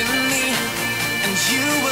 Me, and you will.